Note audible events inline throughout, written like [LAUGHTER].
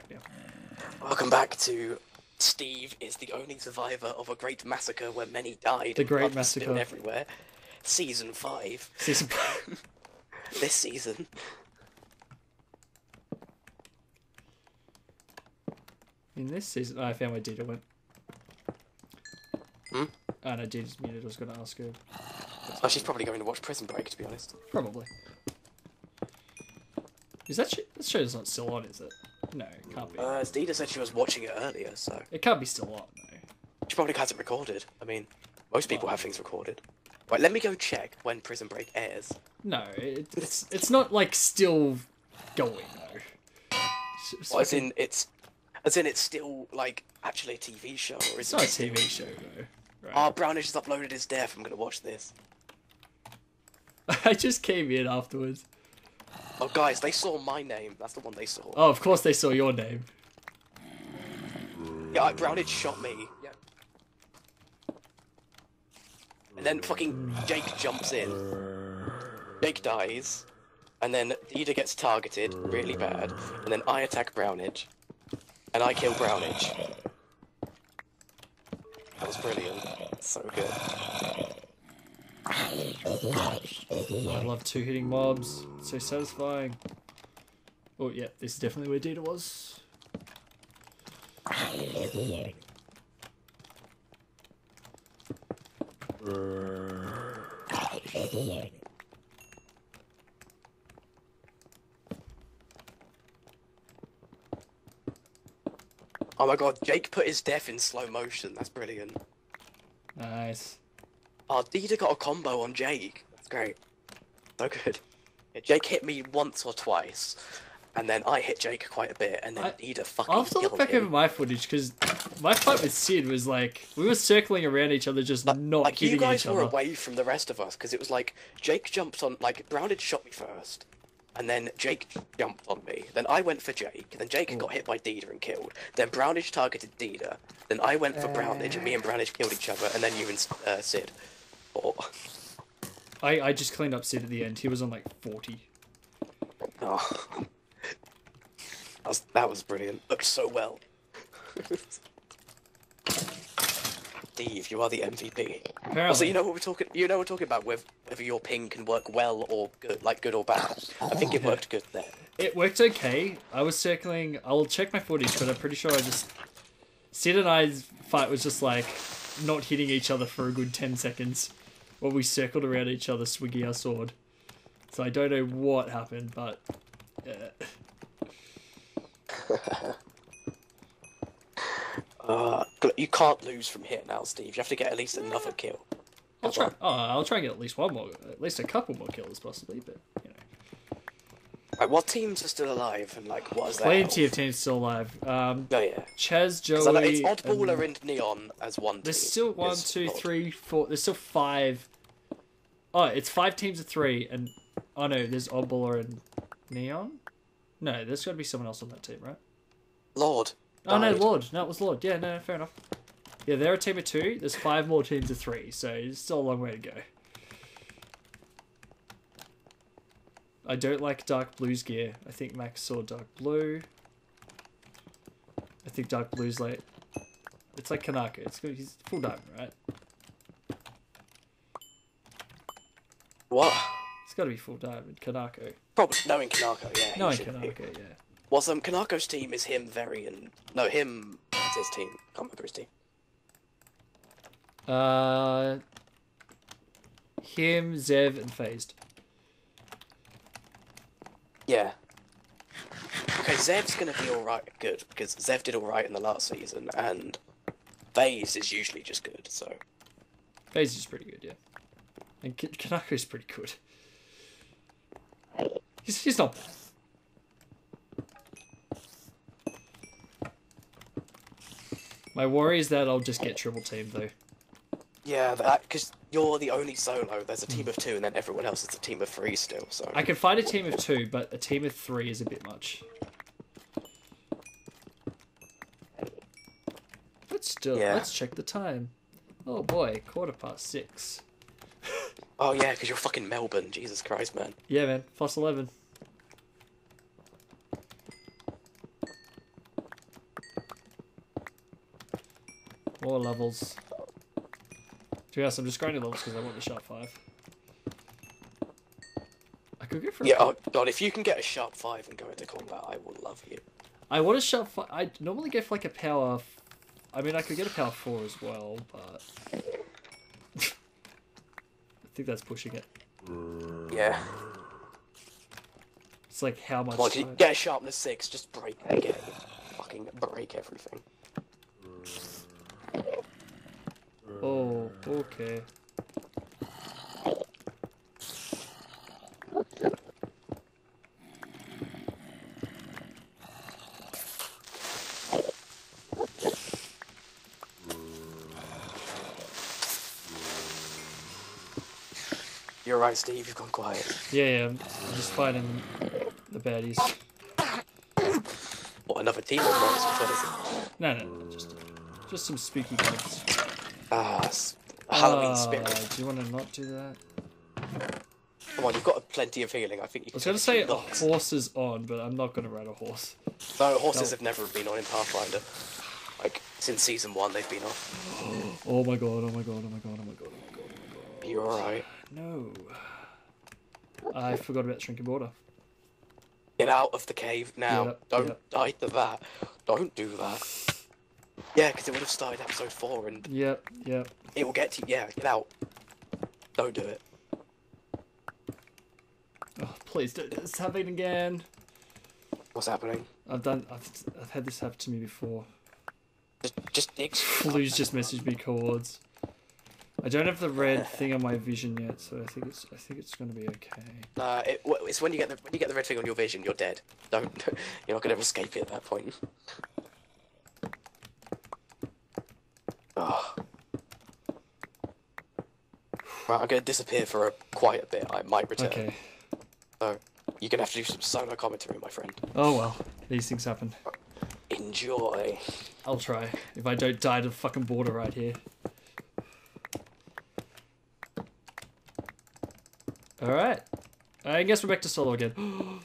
can say welcome back now. Welcome back to Steve is the only survivor of a great massacre where many died. The Great Massacre. everywhere. Season five. Season. [LAUGHS] This season. In this season, oh, I found where Dita went. Hmm? Oh no, Dita's muted. I was going to ask her. Oh, she's probably going to watch Prison Break, to be honest. Probably. Is that sh- that show's not still on? Is it? No, it can't be. Uh, Dita said she was watching it earlier, so it can't be still on. No. she probably has it recorded. I mean, most people have things recorded. Right, let me go check when Prison Break airs. No, it, it's it's not like still going though. It's- Well, as in, it's, as in, it's still like actually a TV show, or is it's is not a TV show though. Right. Oh, Brownage has uploaded his death. I'm gonna watch this. [LAUGHS] I just came in afterwards. Oh, guys, they saw my name. That's the one they saw. Oh, of course they saw your name. Yeah, Brownage shot me. Yeah. And then fucking Jake jumps in. Jake dies. And then Dita gets targeted really bad. And then I attack Brownage. And I kill Brownage. That was brilliant. So good. I love two hitting mobs. It's so satisfying. Oh yeah, this is definitely where Dita was. Oh my god, Jake put his death in slow motion. That's brilliant. Nice. Oh, Dita got a combo on Jake. That's great. So good. Jake hit me once or twice, and then I hit Jake quite a bit, and then I- Dita fucking I'll have to look back him. over my footage because my fight with Sid was like we were circling around each other, just not like you guys each were other. away from the rest of us because it was like Jake jumped on like Brown had shot me first, and then Jake jumped on me. Then I went for Jake. Then Jake got hit by Dita and killed. Then Brownage targeted Dita. Then I went for Brownage, and me and Brownage killed each other. And then you and uh, Sid. Oh, I I just cleaned up Sid at the end. He was on like forty. oh. That was, that was brilliant. Looked so well. [LAUGHS] Steve, you are the MVP. Apparently, Also, you know what we're talking. You know we're talking about whether, whether your ping can work well or good, like good or bad. I think it worked good there. it worked okay. I was circling. I'll check my footage, but I'm pretty sure I just Sid and I's fight was just like not hitting each other for a good ten seconds, while we circled around each other, swinging our sword. So I don't know what happened, but [LAUGHS] uh, Uh, you can't lose from here now, Steve. You have to get at least another kill. I'll try. Oh, I'll try and get at least one more, at least a couple more kills, possibly. But you know, Right, what teams are still alive and like what is their plenty of teams still alive. Um, Oh yeah. Chaz, 'Cause I know Joey. it's Oddballer and- and Neon as one. Team. There's team, still one, two, Lord. three, four. There's still five. Oh, it's five teams of three, and oh no, there's Oddballer and Neon. No, there's got to be someone else on that team, right? Lord. Oh no. Lord. No, it was Lord. Yeah, no, fair enough. Yeah, they're a team of two. There's five more teams of three, so it's still a long way to go. I don't like dark blue's gear. I think Max saw dark blue. I think dark blue's like it's like Kanako. It's good. He's full diamond, right? What? It's got to be full diamond. Kanako. Probably knowing Kanako. Yeah. should. Kanako. Yeah. Was um Kanako's team is him very and no him. What's his team? Can't remember his team. Uh, him, Zev, and Phased. Yeah. Okay, Zev's gonna be alright, good, because Zev did alright in the last season, and FaZe is usually just good, so. Phased is pretty good, yeah. And K- Kanako's pretty good. He's, he's not bad. My worry is that I'll just get triple teamed though. Yeah, because you're the only solo. There's a team of two, and then everyone else is a team of three still. So I can find a team of two, but a team of three is a bit much. But still, yeah. let's check the time. Oh boy, quarter past six. [LAUGHS] oh yeah, because you're fucking Melbourne. Jesus Christ, man. Yeah, man. Plus eleven. More levels. To be honest, I'm just grinding levels because I want the sharp five. I could go for. Yeah, oh god, if you can get a sharp five and go into combat, I will love you. I want a sharp five. I normally go for like a power. I mean, I could get a power four as well, but [LAUGHS] I think that's pushing it. Yeah. It's like how much. If you get a sharpness six, just break again. Fucking break everything. Oh, okay. You're right, Steve. You've gone quiet. Yeah, yeah. I'm just fighting the baddies. What another team of monsters? No, no, no, just just some spooky guns. Ah, Halloween Uh, spirit. Do you want to not do that? Come on, you've got plenty of healing. I think you I was gonna say a knocks. horses on, but I'm not gonna ride a horse. No, horses No. have never been on in Pathfinder. Like since season one, they've been on. [GASPS] Oh my god! Oh my god! Oh my god! Oh my god! Oh my god! You're alright. No. I forgot about shrinking border. Get out of the cave now. Don't yep. die to that. Don't do that. Yeah, because it would have started episode four, and Yep, yep. it will get to you. Yeah, get out. Don't do it. Oh, please don't It's happening again. What's happening? I've done. I've, I've had this happen to me before. Just, just. Blue's just messaged me chords. I don't have the red [SIGHS] thing on my vision yet, so I think it's. I think it's gonna be okay. Nah, it, it's when you get the when you get the red thing on your vision, you're dead. Don't. [LAUGHS] You're not gonna escape it at that point. Oh. Right, I'm gonna disappear for a quite a bit. I might return. Okay. So you're gonna have to do some solo commentary, my friend. Oh well, these things happen. Enjoy. I'll try. If I don't die to the fucking border right here. Alright. I guess we're back to solo again. [GASPS]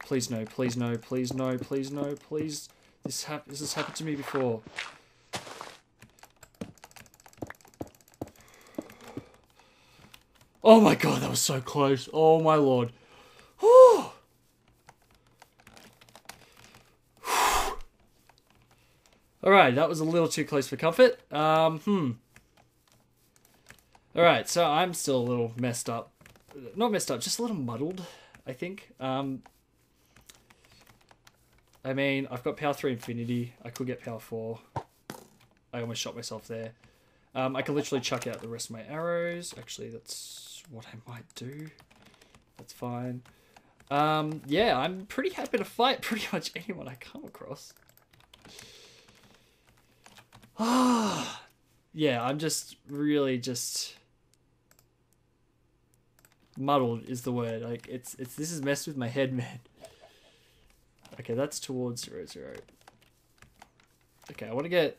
please no, please no, please no, please no, please. This hap this has happened to me before. Oh my god, that was so close. Oh my lord. Whew. Alright, that was a little too close for comfort. Um, hmm. Alright, so I'm still a little messed up. Not messed up, just a little muddled, I think. Um, I mean, I've got Power 3 Infinity. I could get Power 4. I almost shot myself there. Um, I can literally chuck out the rest of my arrows. Actually, that's what I might do. That's fine. Um, yeah, I'm pretty happy to fight [LAUGHS] pretty much anyone I come across. Ah, [SIGHS] yeah, I'm just really just muddled is the word. Like it's it's this is messed with my head, [LAUGHS] man. Okay, that's towards zero zero. Okay, I want to get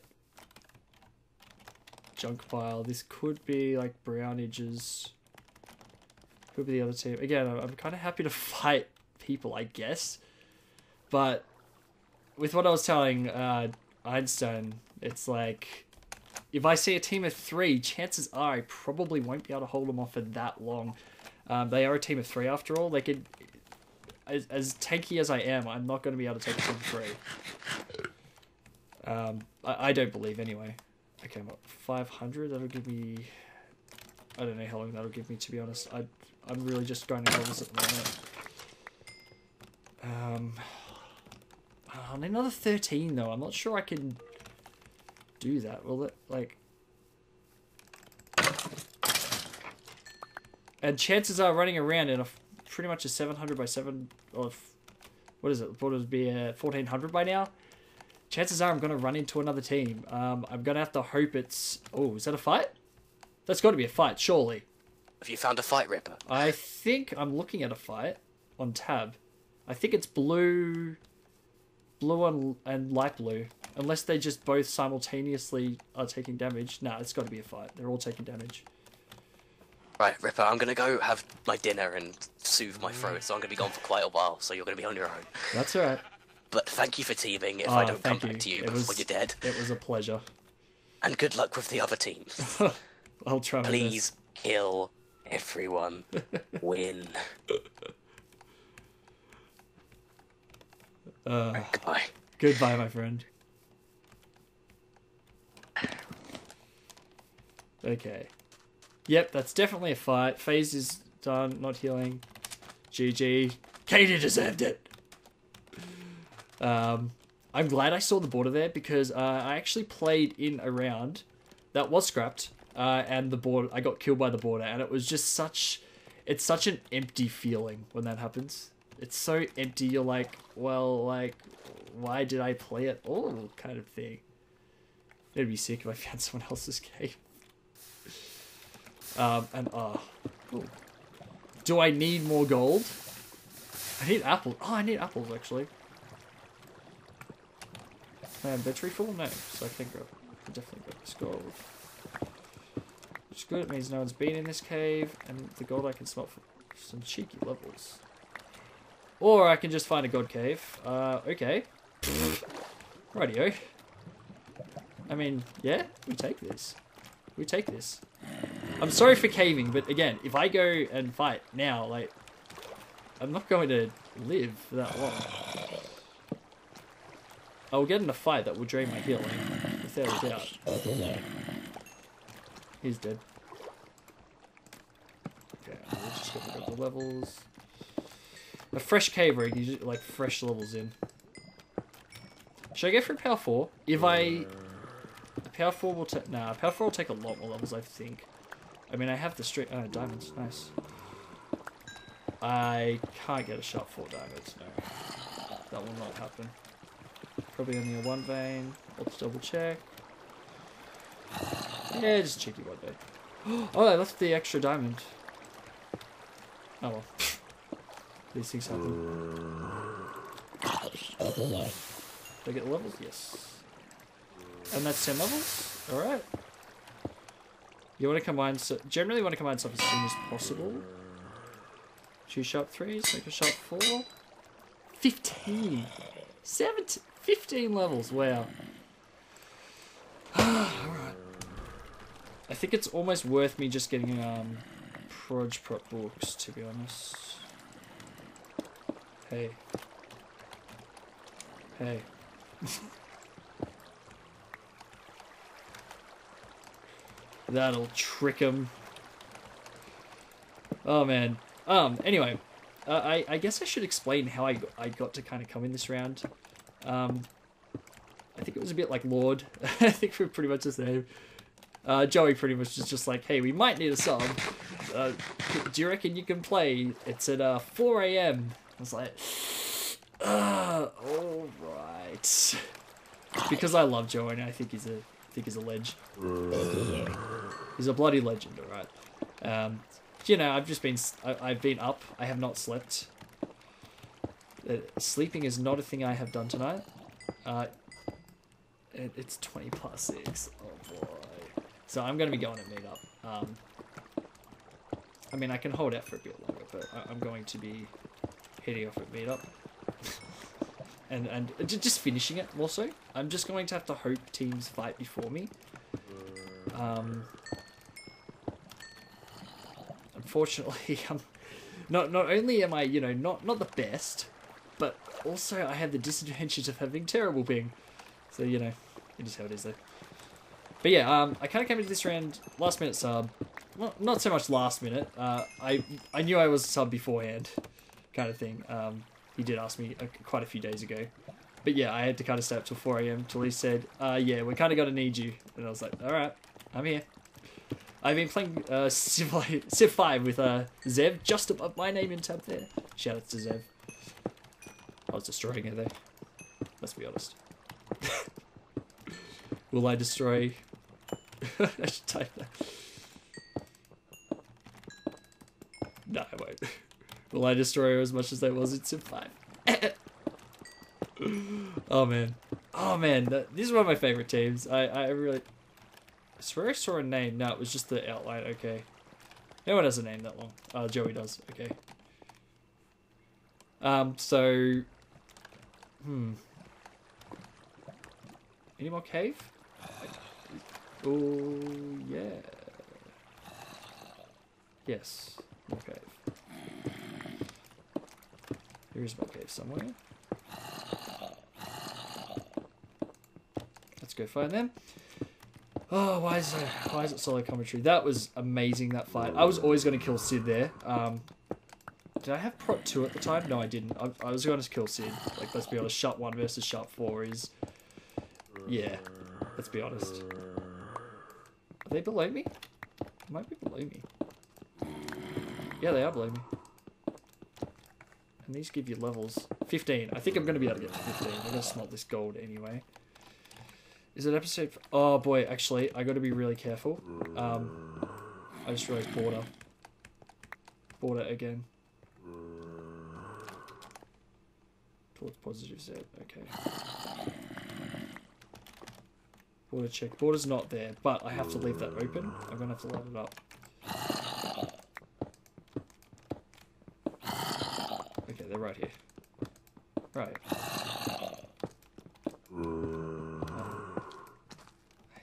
junk pile. This could be like brown be the other team. Again, I'm, I'm kind of happy to [LAUGHS] fight people, I guess. But with what I was telling uh, Einstein, it's like if I see a team of three, chances are I probably won't be able to hold them off for that long. Um, they are a team of three after all. They could, as, as tanky as I am, I'm not going to be able to take a team of three. Um, I, I don't believe anyway. Okay, what, 500? That'll give me. I don't know how long that'll give me, to be honest. I, I'm really just going to levels at the moment. Um, I need another 13 though. I'm not sure I can do that. Will it, like. And chances are running around in a pretty much a 700 by 7 or what is it? What would it would be a 1400 by now? Chances are I'm going to run into another team. Um, I'm going to have to hope it's. Oh, is that a fight? That's got to be a fight, surely. Have you found a fight ripper? I think I'm looking at a fight on tab. I think it's blue, blue and, and light blue. Unless they just both simultaneously are taking damage. Nah, it's got to be a fight. They're all taking damage. Right, Ripper, I'm gonna go have my dinner and soothe my throat, so I'm gonna be gone for quite a while, so you're gonna be on your own. That's alright. but thank you for teaming if Ah, I don't come thank back to you It before was- you're dead. It was a pleasure. And good luck with the other teams. [LAUGHS] I'll try Please kill everyone. [LAUGHS] Win. Uh, Goodbye. goodbye, my friend. Okay. Yep, that's definitely a fight. Phase is done, not healing. GG. Katie deserved it. Um, I'm glad I saw the border there because uh, I actually played in a round that was scrapped, uh, and the border I got killed by the border, and it was just such, it's such an empty feeling when that happens. It's so empty. You're like, well, like, why did I play it all? Kind of thing. It'd be sick if I [LAUGHS] found someone else's game. Um, and cool. do I need more gold? I need apples. Oh, I need apples actually. My inventory full? No, so I can grab. I definitely grab this gold. Which is good. It means no one's been in this cave, and the gold I can smelt for some cheeky levels. Or I can just find a god cave. Uh, okay. Rightio. I mean, yeah, we take this. We take this. I'm sorry for caving, but again, if I go and fight now, like, I'm not going to live for that long. I will get in a fight that will drain my healing, without a doubt. He's dead. Okay, just get rid of the levels. A fresh cave rig, you just, like fresh levels in. Should I go for power 4? If I... Power 4 will take... Nah, power 4 will take a lot more levels, I think. I mean, I have the straight... Oh, diamonds. Nice. I can't get a sharp 4 diamonds, no. That will not happen. Probably only a 1 vein. Let's double check. Yeah, just cheeky 1 vein. Oh, I left the extra diamond. Oh well. [LAUGHS] These things happen. I get levels? Yes. And that's 10 levels? Alright. You want to combine, so generally want to combine stuff as soon as possible. Two sharp threes, make a sharp four. 15! 17, 15 levels, wow. [SIGHS] I think it's almost worth me just getting um, Proj Prot books, to be honest. Hey. Hey. [LAUGHS] That'll trick him. Oh man. Um. Anyway, uh, I I guess I should explain how I I got to kind of come in this round. Um. I think it was a bit like Lord. [LAUGHS] I think we're pretty much the same. Uh, Joey pretty much is just like, hey, we might need a sub. Uh, do you reckon you can play? It's at uh, 4 a.m. I was like, [SIGHS] uh, all right. Because I love Joey and I think he's a I think he's a ledge. He's a bloody legend, all right. Um, you know, I've just been I, I've been up. I have not slept. Uh, sleeping is not a thing I have done tonight. Uh, it, it's 20 past 6. Oh boy. So I'm going to be going to meet up. Um, I mean, I can hold out for a bit longer, but I, I'm going to be heading off at meetup. [LAUGHS] and and j- just finishing it more so. I'm just going to have to hope teams fight before me. Um, unfortunately, I'm [LAUGHS] not not only am I you know not not the best, but also I have the disadvantage of having terrible ping. So you know, it is how it is though. But yeah, um, I kind of came into this round last minute sub. Not, not so much last minute. Uh, I I knew I was a sub beforehand, kind of thing. Um, he did ask me uh, quite a few days ago. But yeah, I had to kind of stay up till 4 a.m. till he said, uh, yeah, we're kind of going to need you. And I was like, all right, I'm here. I've been playing uh, [LAUGHS] Civ, Civ 5 with uh, Zev just above my name in tab there. Shout out to Zev. I was destroying it there. Let's be honest. [LAUGHS] Will I destroy? I should type that. No, I won't. Will I destroy her as much as I was in Civ 5? [LAUGHS] oh man. Oh man, these are one of my favorite teams. I, I really... I swear I saw a name. No, it was just the outline. Okay. No one has a name that long. Uh, Joey does. Okay. Um, so... Hmm. Any more cave? Oh, yeah. Yes. More cave. There is more cave somewhere. Let's go find them. Oh, why is it, why is it solo commentary? That was amazing, that fight. I was always going to kill Sid there. Um, did I have Prot 2 at the time? No, I didn't. I, I was going to kill Sid. Like, let's be honest, Sharp 1 versus Sharp 4 is... Yeah, let's be honest. They below me? Might be below me. Yeah, they are below me. And these give you levels. 15. I think I'm going to be able to get to 15. I'm going to smelt this gold anyway. Is it episode... Oh, boy, actually, I got to be really careful. Um, I just realized border. Border again. Towards positive Z. Okay. Border check. Border's not there, but I have to leave that open. I'm going to have to light it up. Okay, they're right here. Right.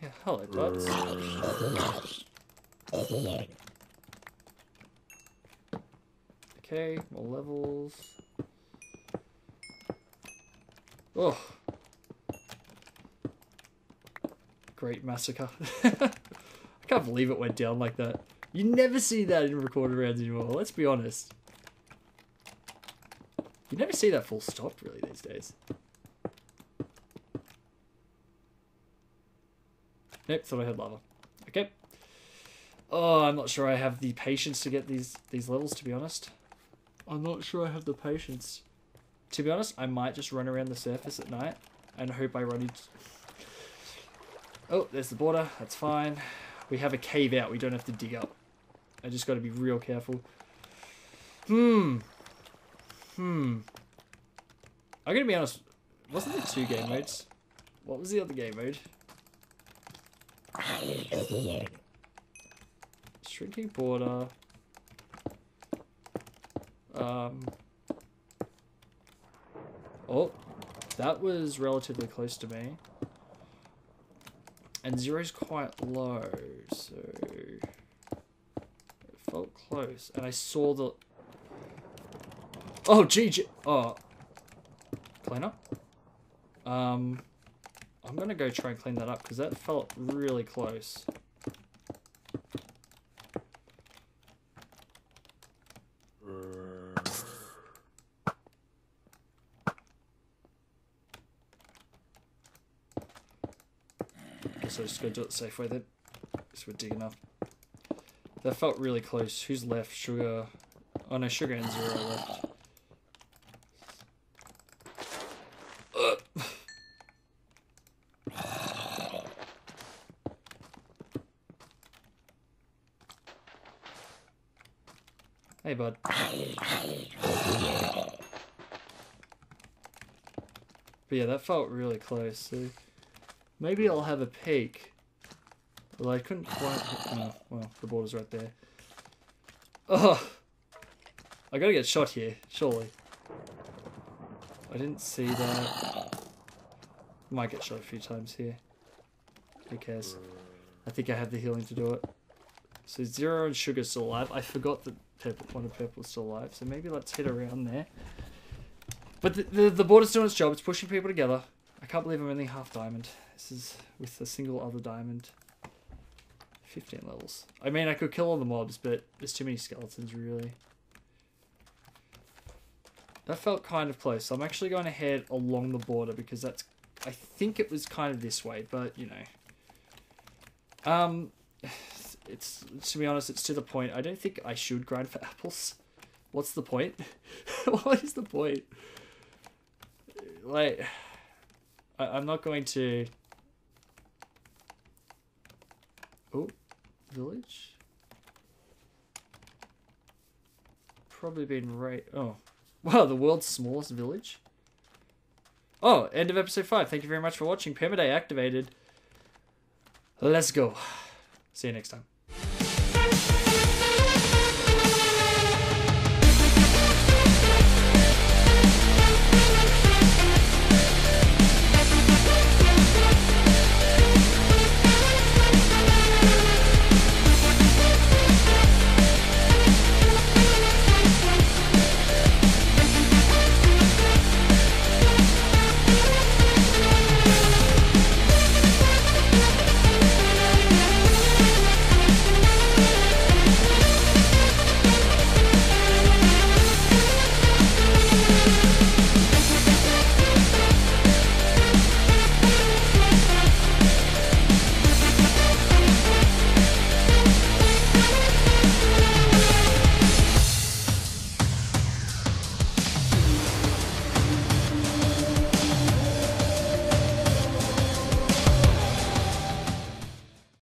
Yeah, hello, duds. Okay, more levels. Oh. Massacre. [LAUGHS] I can't believe it went down like that. You never see that in recorded rounds anymore, let's be honest. You never see that full stop really these days. Nope, thought I had lava. Okay. Oh, I'm not sure I have the patience to get these these levels, to be honest. I'm not sure I have the patience. To be honest, I might just run around the surface at night and hope I run into... Oh, there's the border. That's fine. We have a cave out. We don't have to dig up. I just got to be real careful. Hmm. Hmm. I'm going to be honest. Wasn't there two game modes? What was the other game mode? Shrinking border. Um. Oh, that was relatively close to me. And zero's quite low, so it felt close. And I saw the. Oh, GG. Oh, cleaner. Um, I'm gonna go try and clean that up because that felt really close. Guess I'll just go do it safe way then. So we're digging up. That felt really close. Who's left? Sugar. Oh no, Sugar and Zero left. Hey, bud. But yeah, that felt really close. So maybe I'll have a peek. Well, I couldn't quite. Well, the border's right there. Oh, I gotta get shot here, surely. I didn't see that. Might get shot a few times here. Who cares? I think I have the healing to do it. So Zero and Sugar's still alive. I forgot that purple, one of purple's still alive. So maybe let's hit around there. But the, the, the border's doing its job. It's pushing people together. I can't believe I'm only half diamond. This is with a single other diamond. 15 levels. I mean, I could kill all the mobs, but there's too many skeletons, really. That felt kind of close. I'm actually going to head along the border because that's... I think it was kind of this way, but, you know. Um, it's... To be honest, it's to the point. I don't think I should grind for [LAUGHS] apples. What's the point? [LAUGHS] what is the point? Like... I, I'm not going to... Oh, village? Probably been right... Oh. [LAUGHS] Wow, the world's smallest village? Oh, end of episode 5. Thank you very much for watching. Permaday activated. Let's go. [SIGHS] See you next time.